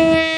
Yeah.